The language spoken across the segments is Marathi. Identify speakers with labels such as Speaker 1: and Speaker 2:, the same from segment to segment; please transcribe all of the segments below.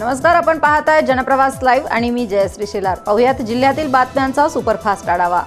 Speaker 1: नमस्कार आपण पाहताय जनप्रवास लाईव्ह आणि मी जयश्री शेलार. पाहुयात जिल्ह्यातील बातम्यांचा सुपरफास्ट आढावा.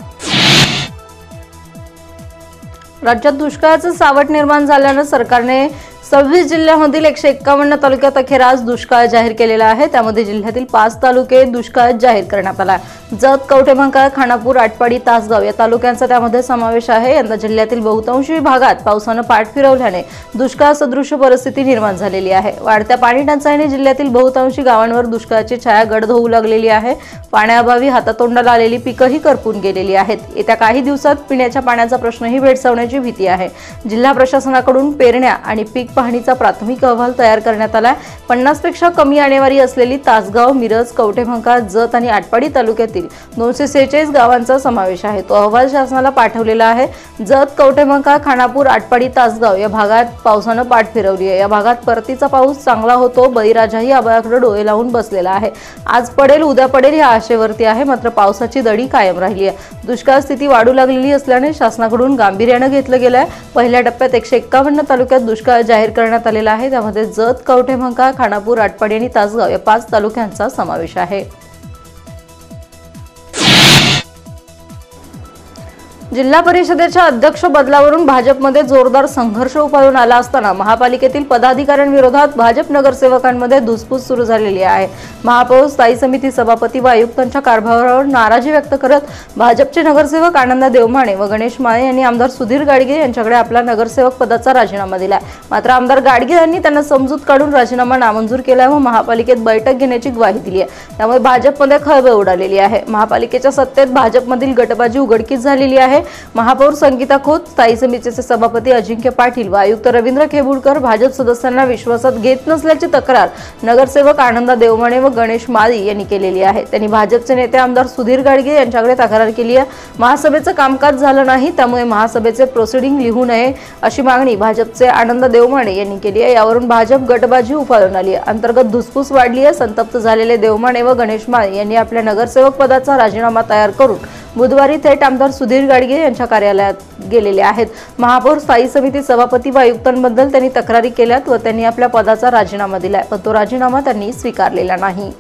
Speaker 1: राज्यात दुष्काळाचं सावट निर्माण झाल्यानं सरकारने सव्वीस जिल्ह्यामधील एकशे एक्कावन्न तालुक्यात अखेर आज दुष्काळ जाहीर केलेला आहे. त्यामध्ये जिल्ह्यातील पाच तालुके दुष्काळ जाहीर करण्यात आला जत कवठेमंकाळ खानापूर आटपाडी तासगाव या तालुक्यांचा त्यामध्ये समावेश आहे. यंदा जिल्ह्यातील बहुतांशी भागात पावसानं पाठ फिरवल्याने दुष्काळ सदृश परिस्थिती निर्माण झालेली आहे. वाढत्या पाणी टंचाईने जिल्ह्यातील बहुतांशी गावांवर दुष्काळाची छाया गडद होऊ लागलेली आहे. पाण्याअभावी हातातोंडाला आलेली पिकंही करपून गेलेली आहेत. येत्या काही दिवसात पिण्याच्या पाण्याचा प्रश्नही भेडसावण्याची भीती आहे. जिल्हा प्रशासनाकडून पेरण्या आणि पीक पाहणीचा प्राथमिक अहवाल तयार करण्यात आला आहे पन्नासपेक्षा कमी आणेवारी असलेली तासगाव मिरज कवठेमंका जत आणि आटपाडी तालुक्यातील दोनशे सेहेचाळीस गावांचा समावेश आहे. तो अहवाल शासनाला पाठवलेला आहे. जत कवठेभंका खानापूर आटपाडी तासगाव या भागात पावसानं पाठ फिरवली आहे. या भागात परतीचा पाऊस चांगला होतो. बळीराजाही आबाळाकडे डोळे लावून बसलेला आहे. आज पडेल उद्या पडेल या आशेवरती आहे. मात्र पावसाची दडी कायम राहिली आहे. दुष्काळ स्थिती वाढू लागलेली असल्याने शासनाकडून गांभीर्यानं घेतलं गेलं आहे पहिल्या टप्प्यात एकशे एक्कावन्न तालुक्यात दुष्काळ जाहीर करण्यात आलेला आहे. त्यामध्ये जत कवठेमंका खानापूर आटपाडी आणि तासगाव या पाच तालुक्यांचा समावेश आहे. जिल्हा परिषदेच्या अध्यक्ष बदलावरून भाजपमध्ये जोरदार संघर्ष उफाळून आला असताना महापालिकेतील पदाधिकाऱ्यांविरोधात भाजप नगरसेवकांमध्ये धुसफूस सुरू झालेली आहे. महापौर स्थायी समिती सभापती व आयुक्तांच्या कारभारावर नाराजी व्यक्त करत भाजपचे नगरसेवक आनंद देवमाणे व गणेश माळे यांनी आमदार सुधीर गाडगे यांच्याकडे आपला नगरसेवक पदाचा राजीनामा दिला मात्र आमदार गाडगे यांनी त्यांना समजूत काढून राजीनामा नामंजूर केलाय व महापालिकेत बैठक घेण्याची ग्वाही दिली आहे. त्यामुळे भाजपमध्ये खळबळ उडालेली आहे. महापालिकेच्या सत्तेत भाजपमधील गटबाजी उघडकीस झालेली आहे. महापौर संगीता खोत स्थायी समितीचे सभापती अजिंक्य पाटील व आयुक्त रवींद्र खेबुडकर भाजप सदस्यांना विश्वासात घेत नसल्याची तक्रार नगरसेवक आनंदा देवमणे व गणेश माळी यांनी केलेली आहे. त्यांनी भाजपचे नेते आमदार सुधीर गाडगे यांच्याकडे तक्रार केली आहे. महासभेचं कामकाज झालं नाही त्यामुळे महासभेचे प्रोसिडिंग लिहू नये अशी मागणी भाजपचे आनंद देवमाणे यांनी केली आहे. यावरून भाजप गटबाजी उफाळून आली आहे. अंतर्गत धुसफूस वाढली आहे. संतप्त झालेले देवमाणे व गणेश माळी यांनी आपल्या नगरसेवक पदाचा राजीनामा तयार करून बुधवारी थेट आमदार सुधीर गाडगे यांच्या कार्यालयात गेलेले आहेत. महापौर स्थायी समिती सभापती व आयुक्तांबद्दल त्यांनी तक्रारी केल्यात व त्यांनी आपल्या पदाचा राजीनामा दिलाय. पण तो राजीनामा त्यांनी स्वीकारलेला नाही.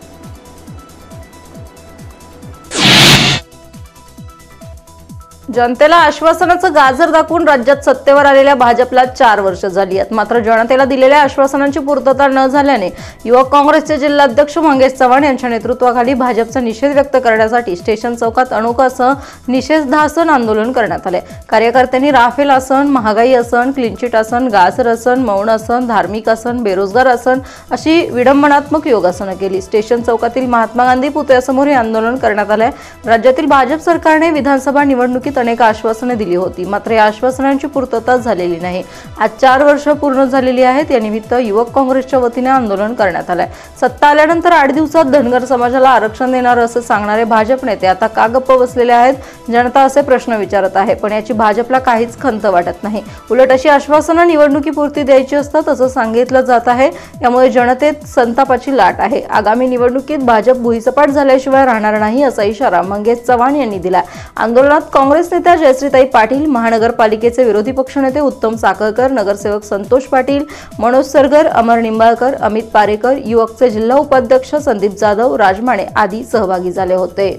Speaker 1: जनतेला आश्वासनाचं गाजर दाखवून राज्यात सत्तेवर आलेल्या भाजपला चार वर्ष झाली आहेत. मात्र जनतेला दिलेल्या आश्वासनांची पूर्तता न झाल्याने युवक काँग्रेसचे जिल्हाध्यक्ष मंगेश चव्हाण यांच्या नेतृत्वाखाली भाजपचा निषेध व्यक्त करण्यासाठी स्टेशन चौकात अनोखासह निषेधासन आंदोलन करण्यात आले कार्यकर्त्यांनी राफेल आसन महागाई आसन क्लिनचिट आसन गाजर आसन मौन आसन धार्मिक आसन बेरोजगार आसन अशी विडंबनात्मक योगासनं केली. स्टेशन चौकातील महात्मा गांधी पुतळ्यासमोर हे आंदोलन करण्यात आले राज्यातील भाजप सरकारने विधानसभा निवडणुकीत अनेक आश्वासने दिली होती. मात्र या आश्वासनांची पूर्तता झालेली नाही. आज चार वर्ष पूर्ण झालेली आहेत. यानिमित्त युवक काँग्रेसच्या वतीने आंदोलन करण्यात आलंय. सत्ता आल्यानंतर आठ दिवसात धनगर समाजाला आरक्षण देणार असं सांगणारे भाजप नेते आता का गप्प बसलेले आहेत? जनता असे प्रश्न विचारत आहे. पण याची भाजपला काहीच खंत वाटत नाही. उलट अशी आश्वासनं निवडणुकीपुरती द्यायची असतात असं सांगितलं जात आहे. त्यामुळे जनतेत संतापाची लाट आहे. आगामी निवडणुकीत भाजप भुईसपाट झाल्याशिवाय राहणार नाही असा इशारा मंगेश चव्हाण यांनी दिला आंदोलनात काँग्रेस काँग्रेस नेत्या जयश्रीताई पाटील महानगरपालिकेचे विरोधी पक्षनेते उत्तम साखळकर नगरसेवक संतोष पाटील मनोज सरगर अमर निंबाळकर अमित पारेकर युवकचे जिल्हा उपाध्यक्ष संदीप जाधव राजमाणे आदी सहभागी झाले होते.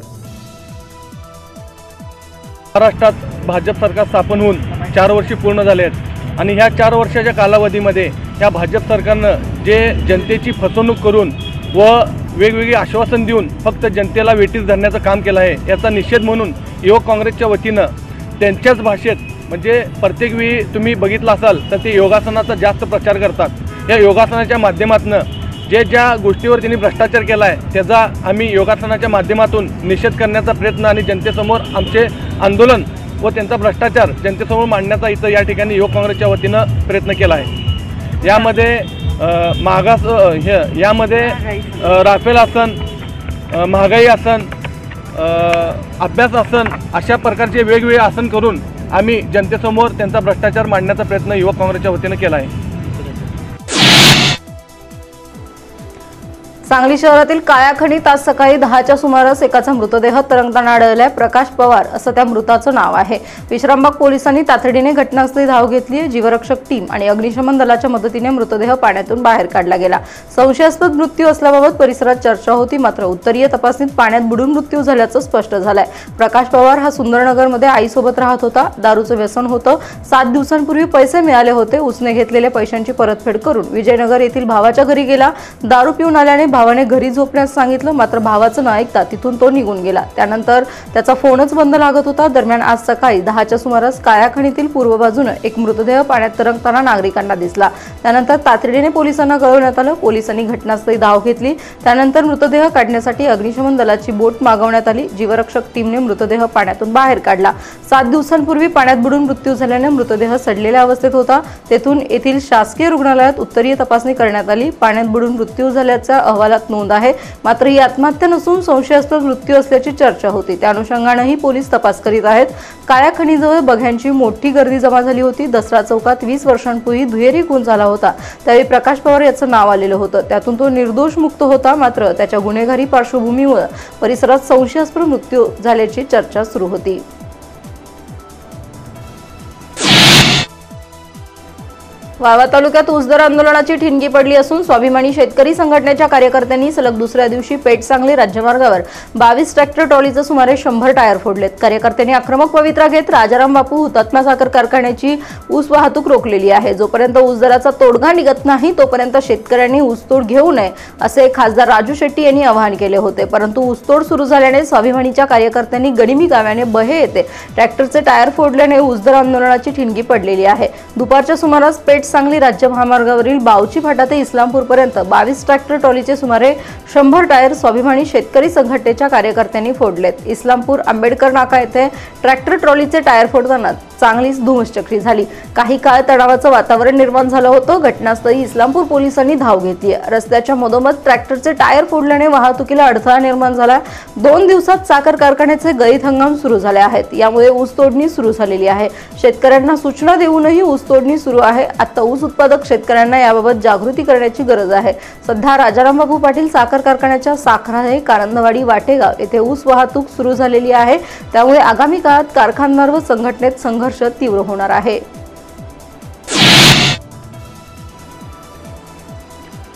Speaker 2: महाराष्ट्रात भाजप सरकार स्थापन होऊन चार वर्षे पूर्ण झाले आहेत. आणि ह्या चार वर्षाच्या कालावधीमध्ये ह्या भाजप सरकारनं जे जनतेची फसवणूक करून व वेगवेगळी आश्वासन देऊन फक्त जनतेला वेटीस धरण्याचं काम केलं आहे याचा निषेध म्हणून युवक काँग्रेसच्या वतीनं त्यांच्याच भाषेत म्हणजे प्रत्येक वेळी तुम्ही बघितलं असाल तर ते योगासनाचा जास्त प्रचार करतात. या योगासनाच्या माध्यमातून जे ज्या गोष्टीवर त्यांनी भ्रष्टाचार केला आहे त्याचा आम्ही योगासनाच्या माध्यमातून निषेध करण्याचा प्रयत्न आणि जनतेसमोर आमचे आंदोलन व त्यांचा भ्रष्टाचार जनतेसमोर मांडण्याचा इथं या ठिकाणी युवक काँग्रेसच्या वतीनं प्रयत्न केला आहे. यामध्ये महागास मागास हे यामध्ये राफेल आसन महागाई आसन अभ्यास आसन अशा प्रकारचे वेगवेगळे आसन करून आम्ही जनतेसमोर त्यांचा भ्रष्टाचार मांडण्याचा प्रयत्न युवक काँग्रेसच्या वतीनं केला आहे.
Speaker 1: सांगली शहरातील काळ्याखणीत आज सकाळी दहाच्या सुमारास एकाचा मृतदेह तरंगताना आढळलाय. प्रकाश पवार असं त्या मृताचं नाव आहे. विश्रामबाग पोलिसांनी तातडीने घटनास्थळी धाव घेतली जीवरक्षक टीम आणि अग्निशमन दलाच्या मदतीने मृतदेह पाण्यातून बाहेर काढला गेला. संशयास्पद मृत्यू असल्याबाबत परिसरात चर्चा होती. मात्र उत्तरीय तपासणीत पाण्यात बुडून मृत्यू झाल्याचं स्पष्ट झालंय. प्रकाश पवार हा सुंदरनगरमध्ये आईसोबत राहत होता. दारूचं व्यसन होतं. सात दिवसांपूर्वी पैसे मिळाले होते. उसने घेतलेल्या पैशांची परतफेड करून विजयनगर येथील भावाच्या घरी गेला. दारू पिऊन आल्याने भावाने घरी झोपण्यास सांगितलं मात्र भावाचं न ऐकता तिथून तो निघून गेला. त्यानंतर त्याचा फोनच बंद लागत होता. दरम्यान आज सकाळी दहाच्या सुमारास काळ्याखणीतील पूर्व बाजूनं एक मृतदेह पाण्यात तरंगताना नागरिकांना दिसला. त्यानंतर तातडीने पोलिसांना कळवण्यात आलं. पोलिसांनी घटनास्थळी धाव घेतली. त्यानंतर मृतदेह काढण्यासाठी अग्निशमन दलाची बोट मागवण्यात आली. जीवरक्षक टीमने मृतदेह पाण्यातून बाहेर काढला. सात दिवसांपूर्वी पाण्यात बुडून मृत्यू झाल्याने मृतदेह सडलेल्या अवस्थेत होता. तेथून येथील शासकीय रुग्णालयात उत्तरीय तपासणी करण्यात आली. पाण्यात बुडून मृत्यू झाल्याचा अहवाल अहवालात नोंद आहे. मात्र ही आत्महत्या नसून संशयास्पद मृत्यू असल्याची चर्चा होती. त्या अनुषंगानेही पोलीस तपास करीत आहेत. काळ्या खणीजवळ बघ्यांची मोठी गर्दी जमा झाली होती. दसरा चौकात वीस वर्षांपूर्वी दुहेरी खून झाला होता. त्यावेळी प्रकाश पवार याचं नाव आलेलं होतं. त्यातून तो निर्दोष मुक्त होता. मात्र त्याच्या गुन्हेगारी पार्श्वभूमीमुळे परिसरात संशयास्पद मृत्यू झाल्याची चर्चा सुरू होती. वावा तालुक्यात ऊसदर आंदोलनाची ठिणगी पडली असून स्वाभिमानी शेतकरी संघटनेच्या कार्यकर्त्यांनी सलग दुसऱ्या दिवशी पेठ सांगली राज्यमार्गावर बावीस ट्रॅक्टर ट्रॉलीचे सुमारे शंभर टायर फोडलेत. कार्यकर्त्यांनी आक्रमक पवित्रा घेत राजाराम बापू हुतात्मा साखर कारखान्याची ऊस वाहतूक रोखलेली आहे. जोपर्यंत ऊस दराचा तोडगा निघत नाही तोपर्यंत शेतकऱ्यांनी ऊसतोड घेऊ नये असे खासदार राजू शेट्टी यांनी आवाहन केले होते. परंतु ऊसतोड सुरू झाल्याने स्वाभिमानीच्या कार्यकर्त्यांनी गनिमी गाव्याने बहे येते. ट्रॅक्टरचे टायर फोडल्याने ऊसदर आंदोलनाची ठिणगी पडलेली आहे. दुपारच्या सुमारास पेठ सांगली राज्य महामार्गावरील बावची फाटा ते इस्लामपूरपर्यंत बावीस ट्रॅक्टर ट्रॉलीचे सुमारे शंभर टायर स्वाभिमानी शेतकरी संघटनेच्या कार्यकर्त्यांनी फोडलेत. इस्लामपूर आंबेडकर नाका येथे ट्रॅक्टर ट्रॉलीचे टायर फोडताना चांगलीच धुमश्चक्री झाली. काही काळ तणावाचं वातावरण निर्माण झालं होतं. घटनास्थळी इस्लामपूर पोलिसांनी धाव घेतली रस्त्याच्या मधोमध ट्रॅक्टरचे टायर फोडल्याने वाहतुकीला अडथळा निर्माण झाला. दोन दिवसात साखर कारखान्याचे गळीत हंगाम सुरू झाले आहेत. यामुळे ऊस तोडणी सुरू झालेली आहे. शेतकऱ्यांना सूचना देऊनही ऊस तोडणी सुरू आहे. आता ऊस उत्पादक शेतकऱ्यांना याबाबत जागृती करण्याची गरज आहे. सध्या राजारामबाबू पाटील साखर कारखान्याच्या साखराने कारंदवाडी वाटेगाव येथे ऊस वाहतूक सुरू झालेली आहे. त्यामुळे आगामी काळात कारखानदार व संघटनेत संघर्ष तीव्र होणार आहे.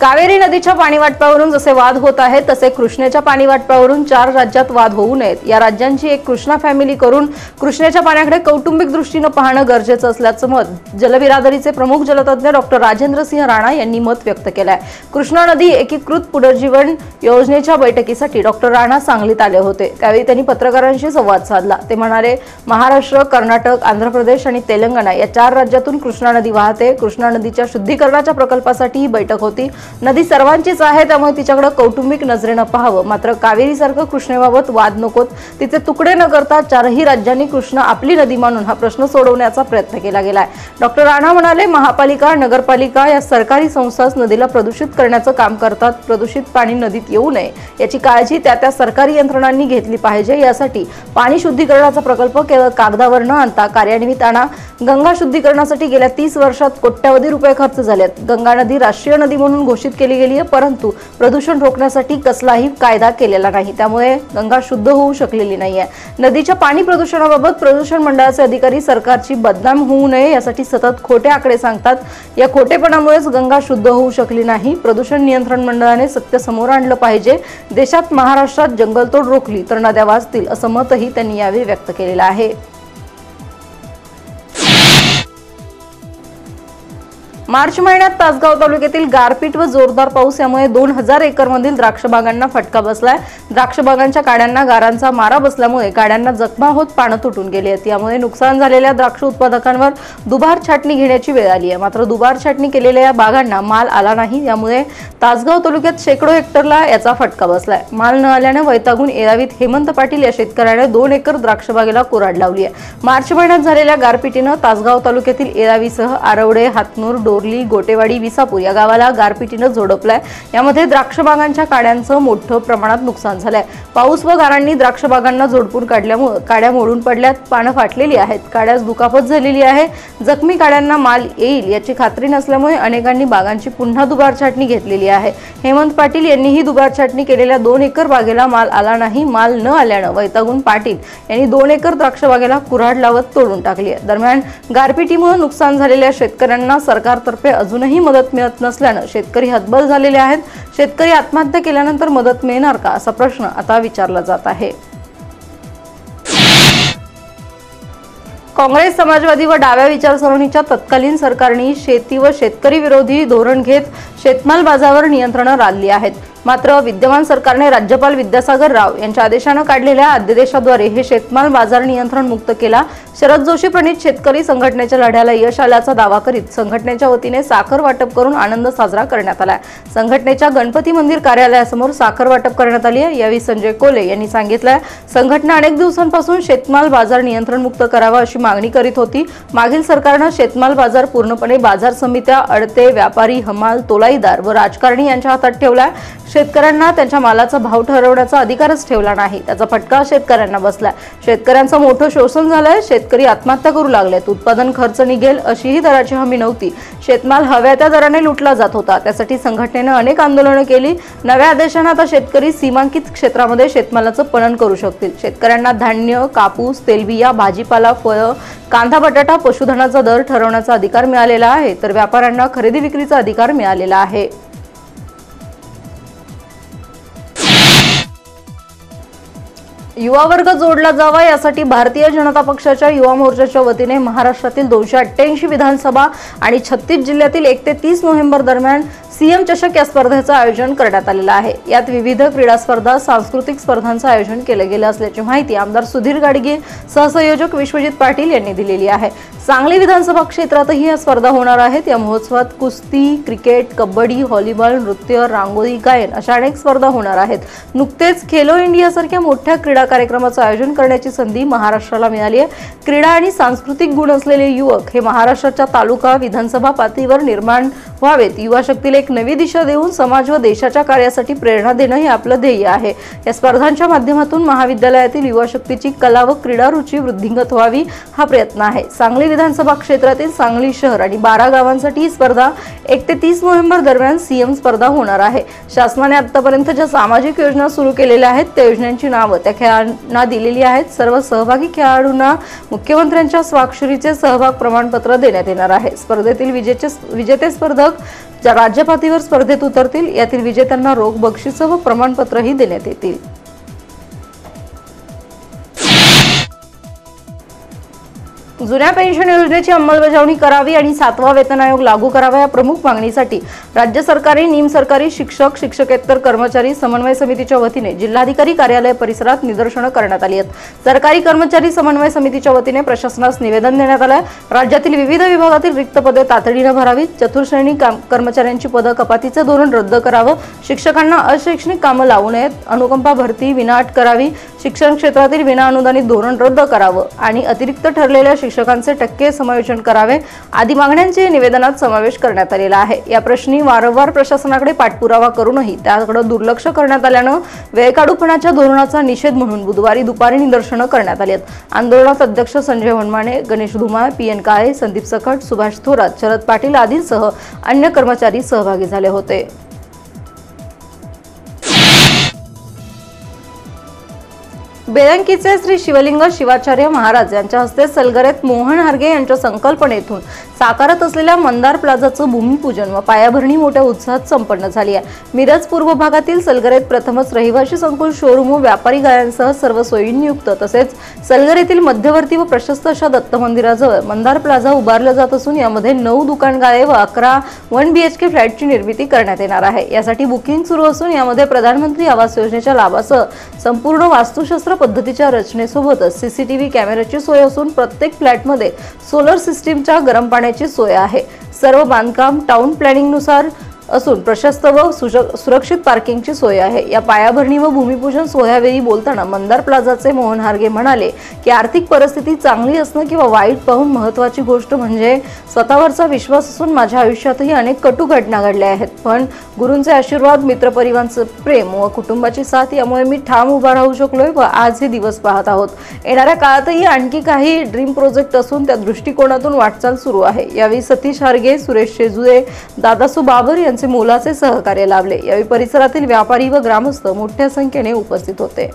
Speaker 1: कावेरी नदीच्या पाणी वाटपावरून जसे वाद होत आहेत तसे कृष्णेच्या पाणीवाटपावरून चार राज्यात वाद होऊ नयेत. या राज्यांची एक कृष्णा फॅमिली करून कृष्णेच्या पाण्याकडे कौटुंबिक दृष्टीनं पाहणं गरजेचं असल्याचं मत जलबिरादरीचे प्रमुख जलतज्ञ डॉक्टर राजेंद्र सिंह राणा यांनी मत व्यक्त केलं आहे कृष्णा नदी एकीकृत पुनर्जीवन योजनेच्या बैठकीसाठी डॉक्टर राणा सांगलीत आले होते. त्यावेळी त्यांनी पत्रकारांशी संवाद साधला. ते म्हणाले महाराष्ट्र कर्नाटक आंध्र प्रदेश आणि तेलंगणा या चार राज्यातून कृष्णा नदी वाहते. कृष्णा नदीच्या शुद्धीकरणाच्या प्रकल्पासाठी ही बैठक होती. नदी सर्वांचीच आहे त्यामुळे तिच्याकडे कौटुंबिक नजरेनं पाहावं. मात्र कावेरीसारखं कृष्णेबाबत वाद नकोत. तिचे तुकडे न करता चारही राज्यांनी कृष्ण आपली नदी मानून हा प्रश्न सोडवण्याचा प्रयत्न केला गेलाय. डॉक्टर राणा म्हणाले महापालिका नगरपालिका या सरकारी संस्थाच नदीला प्रदूषित करण्याचं काम करतात. प्रदूषित पाणी नदीत येऊ नये याची काळजी त्या त्या सरकारी यंत्रणांनी घेतली पाहिजे. यासाठी पाणी शुद्धीकरणाचा प्रकल्प केवळ कागदावर न आणता कार्यान्वित आणा. गंगा शुद्धीकरणासाठी गेल्या तीस वर्षात कोट्यावधी रुपये खर्च झालेत. गंगा नदी राष्ट्रीय नदी म्हणून घोषित केली गेली आहे परंतु प्रदूषण रोखण्यासाठी कसलाही कायदा केलेला नाही. त्यामुळे गंगा शुद्ध होऊ शकलेली नाही आहे नदीच्या पाणी प्रदूषणाबाबत प्रदूषण मंडळाचे अधिकारी सरकारची बदनाम होऊ नये यासाठी सतत खोटे आकडे सांगतात. या खोटेपणामुळेच गंगा शुद्ध होऊ शकली नाही. प्रदूषण नियंत्रण मंडळाने सत्य समोर आणलं पाहिजे. देशात महाराष्ट्रात जंगलतोड रोखली तर नद्या वाचतील असं मतही त्यांनी यावेळी व्यक्त केलेलं आहे. मार्च महिन्यात तासगाव तालुक्यातील गारपीट व जोरदार पाऊस यामुळे दोन हजार एकरमधील द्राक्ष बागांना फटका बसलाय. द्राक्ष बागांच्या काड्यांना गारांचा मारा बसल्यामुळे काड्यांना जखमा होत पानं तुटून गेली आहेत. यामुळे नुकसान झालेल्या द्राक्ष उत्पादकांवर दुबार छाटणी घेण्याची वेळ आली आहे. मात्र दुबार छाटणी केलेल्या या बागांना माल आला नाही. यामुळे तासगाव तालुक्यात शेकडो हेक्टरला याचा फटका बसलाय. माल न आल्याने वैतागून एरावीत हेमंत पाटील या शेतकऱ्याने दोन एकर द्राक्ष बागेला लावली आहे. मार्च महिन्यात झालेल्या गारपिटीनं तासगाव तालुक्यातील एरावीसह आरवडे हातनूर डोर चोरली गोटेवाडी विसापूर या गावाला गारपिटीनं झोडपलाय. यामध्ये द्राक्षबागांच्या काड्यांचं मोठं प्रमाणात नुकसान झालंय. पाऊस व गारांनी द्राक्षबागांना झोडपून काढल्यामुळे काड्या मोडून पडल्यात पानं फाटलेली आहेत. काड्यास दुखापत झालेली आहे. जखमी काड्यांना माल येईल याची खात्री नसल्यामुळे अनेकांनी बागांची पुन्हा दुबार छाटणी घेतलेली आहे. हेमंत पाटील यांनीही दुबार छाटणी केलेल्या दोन एकर बागेला माल आला नाही माल न आल्यानं वैतागून पाटील यांनी दोन एकर द्राक्ष बागेला कुऱ्हाड लावत तोडून टाकली आहे. दरम्यान गारपिटीमुळे नुकसान झालेल्या शेतकऱ्यांना सरकार सरकारतर्फे अजूनही मदत मिळत नसल्यानं शेतकरी हतबल झालेले आहेत. शेतकरी आत्महत्या केल्यानंतर मदत मिळणार का? असा प्रश्न आता विचारला जात आहे. काँग्रेस समाजवादी व डाव्या विचारसरणीच्या तत्कालीन सरकारने शेती व शेतकरी विरोधी धोरण घेत शेतमाल बाजारावर नियंत्रणं लादली आहेत. मात्र विद्यमान सरकारने राज्यपाल विद्यासागर राव यांच्या आदेशानं काढलेल्या अध्यादेशाद्वारे हे शेतमाल बाजार नियंत्रण मुक्त केला. शरद जोशी प्रणित शेतकरी संघटनेच्या लढ्याला यश आल्याचा दावा करीत संघटनेच्या वतीने साखर वाटप करून आनंद साजरा करण्यात आला. संघटनेच्या गणपती मंदिर कार्यालयासमोर साखर वाटप करण्यात आली आहे. यावेळी संजय कोले यांनी सांगितलं संघटना अनेक दिवसांपासून शेतमाल बाजार नियंत्रण मुक्त करावा अशी मागणी करीत होती. मागील सरकारनं शेतमाल बाजार पूर्णपणे बाजार समित्या अडते व्यापारी हमाल तोलाईदार व राजकारणी यांच्या हातात ठेवला शेतकऱ्यांना त्यांच्या मालाचा भाव ठरवण्याचा अधिकारच ठेवला नाही. त्याचा फटका शेतकऱ्यांना बसलाय. शेतकऱ्यांचं मोठं शोषण झालंय. शेतकरी आत्महत्या करू लागलेत. उत्पादन खर्च निघेल अशीही दराची हमी नव्हती. शेतमाल हव्या त्या दराने लुटला जात होता. त्यासाठी संघटनेनं अनेक आंदोलनं केली. नव्या आदेशानं आता शेतकरी सीमांकित क्षेत्रामध्ये शेतमालाचं पणन करू शकतील. शेतकऱ्यांना धान्य कापूस तेलबिया भाजीपाला फळं कांदा बटाटा पशुधनाचा दर ठरवण्याचा अधिकार मिळालेला आहे. तर व्यापाऱ्यांना खरेदी विक्रीचा अधिकार मिळालेला आहे. युवा वर्ग जोडला जावा यासाठी भारतीय जनता पक्षाच्या युवा मोर्चाच्या वतीने महाराष्ट्रातील दोनशे अठ्ठ्याऐंशी विधानसभा आणि छत्तीस जिल्ह्यातील एक ते तीस नोव्हेंबर दरम्यान सीएम चषक या स्पर्धेचं आयोजन करण्यात आलेलं आहे. यात विविध क्रीडा स्पर्धा सांस्कृतिक स्पर्धांचं आयोजन केलं गेलं असल्याची माहिती आमदार सुधीर गाडगे सहसंयोजक विश्वजित पाटील यांनी दिलेली आहे. सांगली विधानसभा क्षेत्रातही या स्पर्धा होणार आहेत. या महोत्सवात कुस्ती क्रिकेट कबड्डी व्हॉलीबॉल नृत्य रांगोळी गायन अशा अनेक स्पर्धा होणार आहेत. नुकतेच खेलो इंडियासारख्या मोठ्या क्रीडा कार्यक्रमाचं आयोजन करण्याची संधी महाराष्ट्राला मिळाली आहे. क्रीडा आणि सांस्कृतिक गुण असलेले युवक हे महाराष्ट्राच्या तालुका विधानसभा पातळीवर निर्माण व्हावेत. युवा शक्तीला एक नवी दिशा देऊन समाज व देशाच्या कार्यासाठी प्रेरणा देणं हे आपलं ध्येय आहे. या स्पर्धांच्या माध्यमातून महाविद्यालयातील युवा शक्तीची कला व क्रीडा रुची वृद्धिंगत व्हावी हा प्रयत्न आहे. सांगली विधानसभा क्षेत्रातील सांगली शहर आणि बारा गावांसाठी ही स्पर्धा एक ते तीस नोव्हेंबर दरम्यान सीएम स्पर्धा होणार आहे. शासनाने आतापर्यंत ज्या सामाजिक योजना सुरू केलेल्या आहेत त्या योजनांची नावं त्या खेळाडूंना दिलेली आहेत. सर्व सहभागी खेळाडूंना मुख्यमंत्र्यांच्या स्वाक्षरीचे सहभाग प्रमाणपत्र देण्यात येणार आहे. स्पर्धेतील विजेचे विजेते स्पर्धा ज्या राज्यपातळीवर स्पर्धेत उतरतील यातील विजेत्यांना रोख बक्षिसं व प्रमाणपत्रही देण्यात येतील. जुन्या पेन्शन योजनेची अंमलबजावणी करावी आणि सातवा वेतन आयोग लागू करावा या प्रमुख मागणीसाठी राज्य सरकारी निमसरकारी शिक्षक शिक्षकेतर कर्मचारी समन्वय समितीच्या वतीने जिल्हाधिकारी कार्यालय परिसरात निदर्शनं करण्यात आली आहेत. सरकारी कर्मचारी समन्वय समितीच्या वतीने प्रशासनास निवेदन देण्यात आलं राज्यातील विविध विभागातील रिक्त पदे तातडीनं भरावीत. चतुर्श्रेणी काम कर्मचाऱ्यांची पदं कपातीचं धोरण रद्द करावं. शिक्षकांना अशैक्षणिक कामं लावू नयेत. अनुकंपा भरती विनाअट करावी. शिक्षण क्षेत्रातील विनाअनुदानित धोरण रद्द करावं आणि अतिरिक्त ठरलेल्या शिक्षकांचे टक्के समायोजन करावे आदी मागण्यांचे निवेदनात समावेश करण्यात आलेला आहे. या प्रश्नी वारंवार प्रशासनाकडे पाठपुरावा करूनही त्याकडे दुर्लक्ष करण्यात आल्यानं वेळकाढूपणाच्या धोरणाचा निषेध म्हणून बुधवारी दुपारी निदर्शनं करण्यात आली आहेत. आंदोलनात अध्यक्ष संजय वनमाने गणेश धुमाळ पी एन काळे संदीप सकट सुभाष थोरात शरद पाटील आदींसह अन्य कर्मचारी सहभागी झाले होते. बेळंकीचे श्री शिवलिंग शिवाचार्य महाराज यांच्या हस्ते सलगरेत मोहन हार्गे यांच्या संकल्पनेतून साकारत असलेल्या मंदार प्लाझाचं भूमिपूजन व पायाभरणी मोठ्या उत्साहात संपन्न झाली आहे. मिरज पूर्व भागातील सलगरेत प्रथमच रहिवाशी संकुल शोरूम व व्यापारी गाळ्यांसह सर्व सोयींयुक्त तसेच सलगर येथील मध्यवर्ती व प्रशस्त अशा दत्त मंदिराजवळ मंदार प्लाझा उभारला जात असून यामध्ये नऊ दुकानगाळे व अकरा वन बीएचके फ्लॅटची निर्मिती करण्यात येणार आहे. यासाठी बुकिंग सुरू असून यामध्ये प्रधानमंत्री आवास योजनेच्या लाभासह संपूर्ण वास्तुशास्त्र पद्धतीच्या रचनेसोबतच सीसीटीव्ही कॅमेऱ्याची सोय असून प्रत्येक फ्लॅटमध्ये सोलर सिस्टीमच्या गरम पाण्याची सोय आहे. सर्व बांधकाम टाउन प्लॅनिंगनुसार असून प्रशस्त व सुश- सुरक्षित पार्किंगची सोय आहे. या पायाभरणी व भूमिपूजन सोहळ्यावेळी बोलताना मंदार प्लाझाचे मोहन हार्गे म्हणाले की आर्थिक परिस्थिती चांगली असणं किंवा वाईट पाहून महत्वाची गोष्ट म्हणजे स्वतःवरचा विश्वास असून माझ्या आयुष्यातही अनेक कटू घटना घडल्या आहेत. पण गुरूंचे आशीर्वाद मित्रपरिवारांचं प्रेम व कुटुंबाची साथ यामुळे मी ठाम उभा राहू शकलोय व आज हे दिवस पाहत आहोत. येणाऱ्या काळातही आणखी काही ड्रीम प्रोजेक्ट असून त्या दृष्टिकोनातून वाटचाल सुरू आहे. यावेळी सतीश हार्गे सुरेश शेजुए दादासू बाबर यांचे मोलाचे सहकार्य लाभले. यावेळी परिसरातील व्यापारी व ग्रामस्थ मोठ्या संख्येने उपस्थित होते.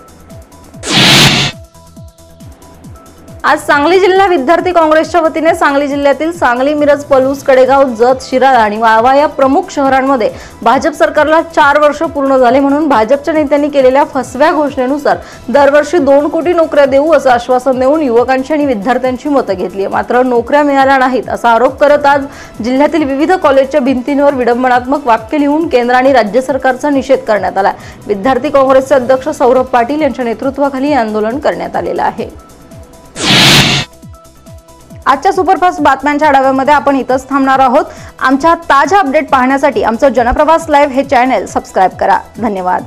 Speaker 1: आज सांगली जिल्हा विद्यार्थी काँग्रेसच्या वतीने सांगली जिल्ह्यातील सांगली मिरज पलूस कडेगाव जत शिराळा आणि वाळवा या प्रमुख शहरांमध्ये भाजप सरकारला चार वर्ष पूर्ण झाले म्हणून भाजपच्या नेत्यांनी केलेल्या फसव्या घोषणेनुसार दरवर्षी दोन कोटी नोकऱ्या देऊ असं आश्वासन देऊन युवकांची आणि विद्यार्थ्यांची मतं घेतली मात्र नोकऱ्या मिळाल्या नाहीत असा आरोप करत आज जिल्ह्यातील विविध कॉलेजच्या भिंतींवर विडंबनात्मक वाक्य लिहून केंद्र आणि राज्य सरकारचा निषेध करण्यात आला विद्यार्थी काँग्रेसचे अध्यक्ष सौरभ पाटील यांच्या नेतृत्वाखाली आंदोलन करण्यात आलेलं आहे. आजच्या सुपरफास्ट बातम्यांच्या आढाव्यामध्ये आपण इथंच थांबणार आहोत. आमच्या ताज्या अपडेट पाहण्यासाठी आमचं जनप्रवास लाईव्ह हे चॅनेल सबस्क्राईब करा. धन्यवाद.